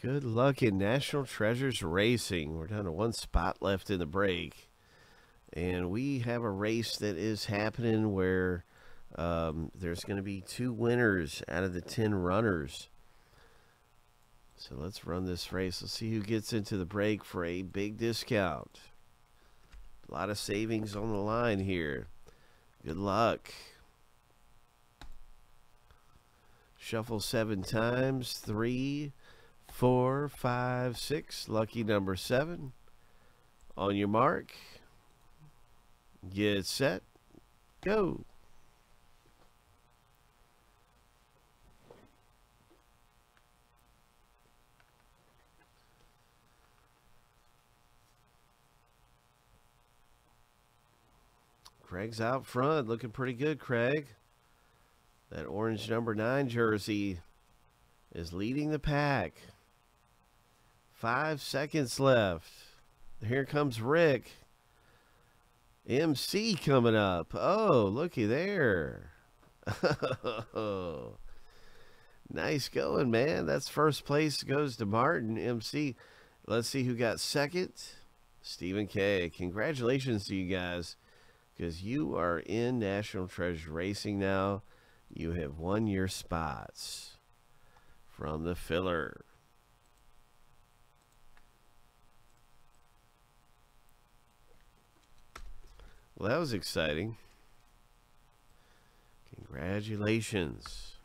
Good luck in National Treasures Racing. We're down to one spot left in the break. And we have a race that is happening where um, there's going to be two winners out of the 10 runners. So let's run this race. Let's see who gets into the break for a big discount. A lot of savings on the line here. Good luck. Shuffle seven times. Three, four, five, six. Lucky number seven. On your mark. Get set. Go. Craig's out front, looking pretty good, Craig. That orange number nine jersey is leading the pack. Five seconds left. Here comes Rick. MC coming up. Oh, looky there. nice going, man. That's first place goes to Martin. MC. Let's see who got second. Stephen K. Congratulations to you guys because you are in National Treasure Racing now. You have won your spots from the filler. Well, that was exciting. Congratulations.